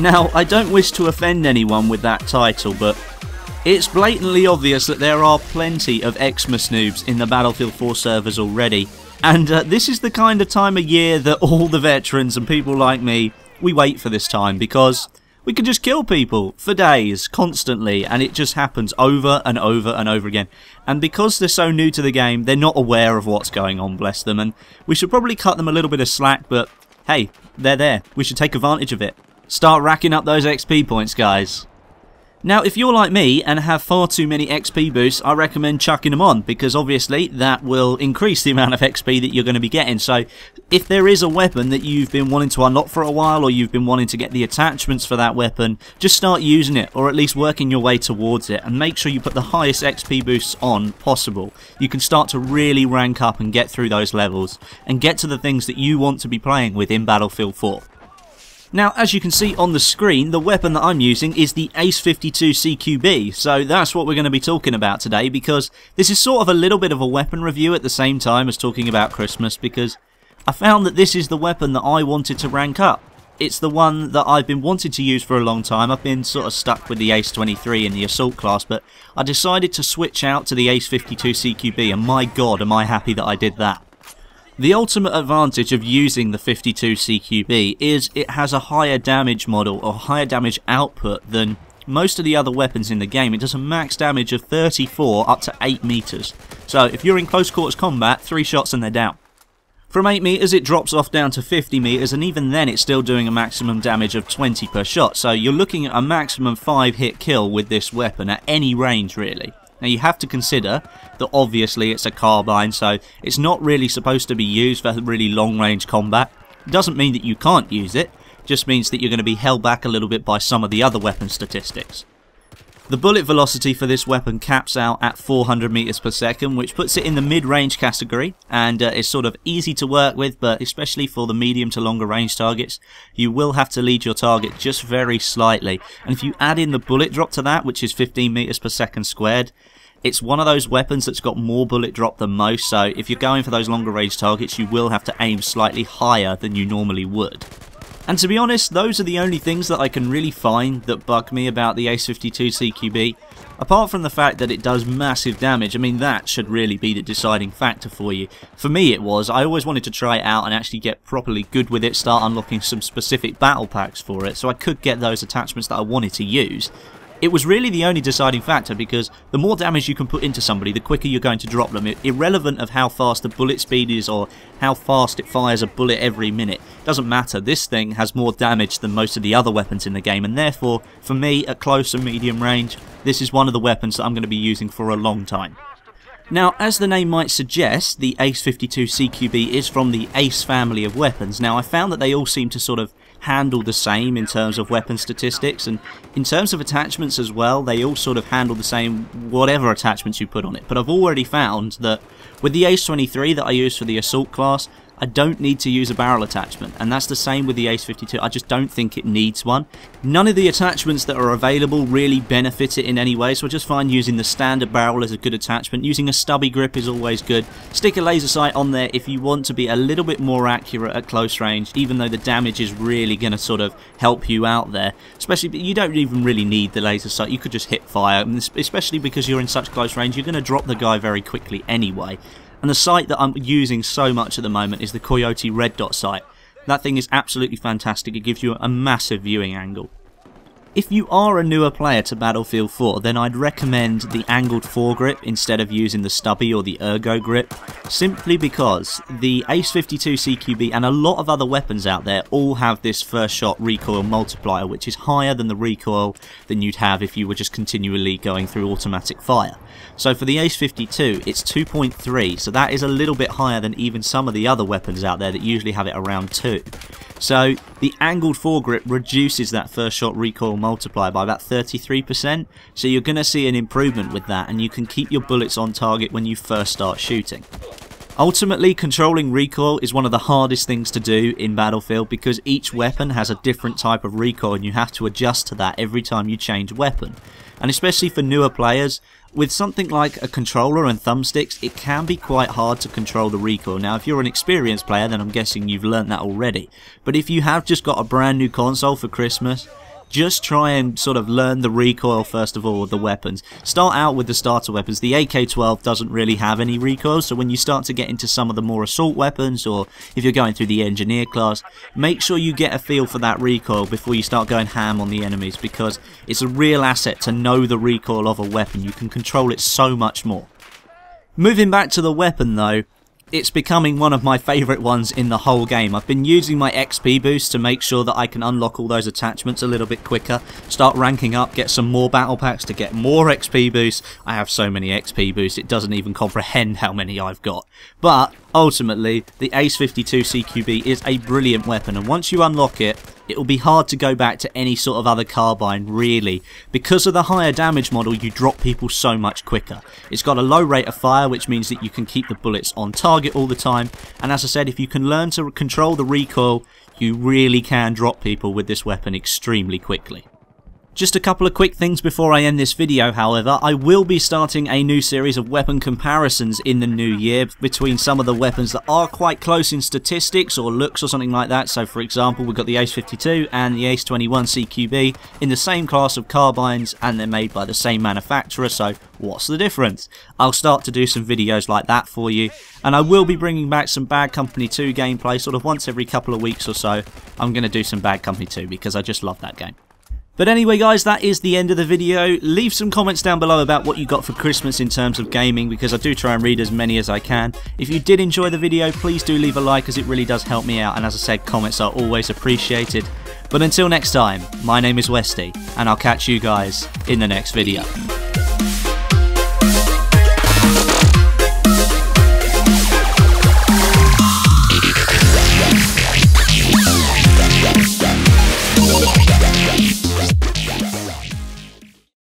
Now, I don't wish to offend anyone with that title, but it's blatantly obvious that there are plenty of Xmas noobs in the Battlefield 4 servers already, and uh, this is the kind of time of year that all the veterans and people like me, we wait for this time, because we can just kill people for days, constantly, and it just happens over and over and over again. And because they're so new to the game, they're not aware of what's going on, bless them, and we should probably cut them a little bit of slack, but hey, they're there. We should take advantage of it. Start racking up those XP points, guys. Now, if you're like me and have far too many XP boosts, I recommend chucking them on, because obviously that will increase the amount of XP that you're going to be getting. So, if there is a weapon that you've been wanting to unlock for a while, or you've been wanting to get the attachments for that weapon, just start using it, or at least working your way towards it, and make sure you put the highest XP boosts on possible. You can start to really rank up and get through those levels, and get to the things that you want to be playing with in Battlefield 4. Now, as you can see on the screen, the weapon that I'm using is the Ace 52 CQB, so that's what we're going to be talking about today, because this is sort of a little bit of a weapon review at the same time as talking about Christmas, because I found that this is the weapon that I wanted to rank up. It's the one that I've been wanting to use for a long time. I've been sort of stuck with the Ace 23 in the Assault class, but I decided to switch out to the Ace 52 CQB, and my god, am I happy that I did that. The ultimate advantage of using the 52 CQB is it has a higher damage model or higher damage output than most of the other weapons in the game. It does a max damage of 34 up to 8 meters. So if you're in close quarters combat, 3 shots and they're down. From 8 meters it drops off down to 50 meters and even then it's still doing a maximum damage of 20 per shot. So you're looking at a maximum 5 hit kill with this weapon at any range really. Now you have to consider that obviously it's a carbine, so it's not really supposed to be used for really long range combat. It doesn't mean that you can't use it, just means that you're going to be held back a little bit by some of the other weapon statistics. The bullet velocity for this weapon caps out at 400 meters per second, which puts it in the mid-range category, and uh, is sort of easy to work with, but especially for the medium to longer range targets, you will have to lead your target just very slightly. And if you add in the bullet drop to that, which is 15 meters per second squared, it's one of those weapons that's got more bullet drop than most, so if you're going for those longer range targets, you will have to aim slightly higher than you normally would. And to be honest, those are the only things that I can really find that bug me about the Ace 52 CQB. Apart from the fact that it does massive damage, I mean that should really be the deciding factor for you. For me it was, I always wanted to try it out and actually get properly good with it, start unlocking some specific battle packs for it, so I could get those attachments that I wanted to use. It was really the only deciding factor because the more damage you can put into somebody, the quicker you're going to drop them. Irrelevant of how fast the bullet speed is or how fast it fires a bullet every minute. Doesn't matter, this thing has more damage than most of the other weapons in the game and therefore, for me, at close and medium range, this is one of the weapons that I'm going to be using for a long time. Now, as the name might suggest, the Ace 52 CQB is from the Ace family of weapons. Now, I found that they all seem to sort of handle the same in terms of weapon statistics, and in terms of attachments as well, they all sort of handle the same whatever attachments you put on it. But I've already found that with the Ace 23 that I use for the Assault class, I don't need to use a barrel attachment, and that's the same with the Ace 52. I just don't think it needs one. None of the attachments that are available really benefit it in any way, so I just find using the standard barrel as a good attachment. Using a stubby grip is always good. Stick a laser sight on there if you want to be a little bit more accurate at close range, even though the damage is really going to sort of help you out there. Especially, you don't even really need the laser sight, you could just hit fire, especially because you're in such close range, you're going to drop the guy very quickly anyway. And the sight that I'm using so much at the moment is the Coyote Red Dot sight. That thing is absolutely fantastic. It gives you a massive viewing angle. If you are a newer player to Battlefield 4, then I'd recommend the angled foregrip instead of using the stubby or the ergo grip, simply because the Ace 52 CQB and a lot of other weapons out there all have this first shot recoil multiplier, which is higher than the recoil than you'd have if you were just continually going through automatic fire. So for the Ace 52, it's 2.3, so that is a little bit higher than even some of the other weapons out there that usually have it around 2. So the angled foregrip reduces that first shot recoil multiplier by about 33%, so you're going to see an improvement with that and you can keep your bullets on target when you first start shooting. Ultimately, controlling recoil is one of the hardest things to do in Battlefield because each weapon has a different type of recoil and you have to adjust to that every time you change weapon. And especially for newer players, with something like a controller and thumbsticks, it can be quite hard to control the recoil. Now, if you're an experienced player, then I'm guessing you've learnt that already. But if you have just got a brand new console for Christmas, just try and sort of learn the recoil first of all of the weapons. Start out with the starter weapons. The AK-12 doesn't really have any recoil, so when you start to get into some of the more assault weapons, or if you're going through the engineer class, make sure you get a feel for that recoil before you start going ham on the enemies, because it's a real asset to know the recoil of a weapon. You can control it so much more. Moving back to the weapon though, it's becoming one of my favourite ones in the whole game. I've been using my XP boost to make sure that I can unlock all those attachments a little bit quicker, start ranking up, get some more battle packs to get more XP boosts. I have so many XP boosts, it doesn't even comprehend how many I've got. But ultimately, the Ace 52 CQB is a brilliant weapon, and once you unlock it, it will be hard to go back to any sort of other carbine really. Because of the higher damage model you drop people so much quicker. It's got a low rate of fire which means that you can keep the bullets on target all the time and as I said if you can learn to control the recoil you really can drop people with this weapon extremely quickly. Just a couple of quick things before I end this video however, I will be starting a new series of weapon comparisons in the new year between some of the weapons that are quite close in statistics or looks or something like that. So for example we've got the Ace 52 and the Ace 21 CQB in the same class of carbines and they're made by the same manufacturer so what's the difference? I'll start to do some videos like that for you and I will be bringing back some Bad Company 2 gameplay sort of once every couple of weeks or so. I'm going to do some Bad Company 2 because I just love that game. But anyway guys, that is the end of the video. Leave some comments down below about what you got for Christmas in terms of gaming because I do try and read as many as I can. If you did enjoy the video, please do leave a like as it really does help me out and as I said, comments are always appreciated. But until next time, my name is Westie and I'll catch you guys in the next video.